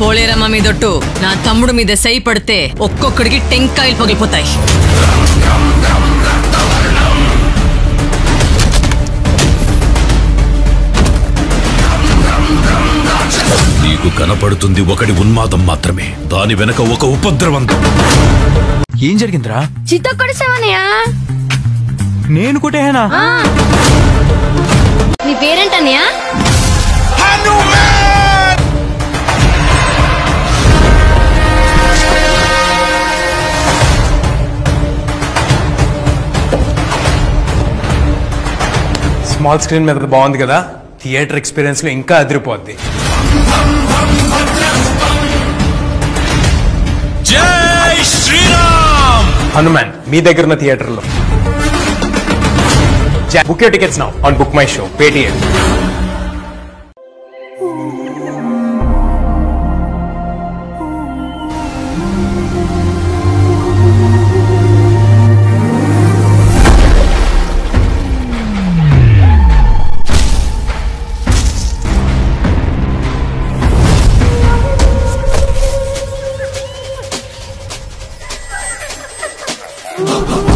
పోలేరమ్మ మీదొట్టు నా తమ్ముడు మీద సై పడితే ఒక్కొక్కడికి టెంకాయలు పగిలిపోతాయి. నీకు కనపడుతుంది ఒకటి ఉన్మాదం మాత్రమే. దాని వెనక ఒక ఉపద్రవంతం. ఏం జరిగిందిరా? చిత్త కొడిసావనయ్యా నేను కొట్టేనా నీ స్మాల్ స్క్రీన్ మీద బాగుంది కదా థియేటర్ ఎక్స్పీరియన్స్లో ఇంకా అదిరిపోద్ది. జై శ్రీరామ్! హనుమాన్ మీ దగ్గర ఉన్న థియేటర్లో book tickets now on Book My Show Paytm 啊 啊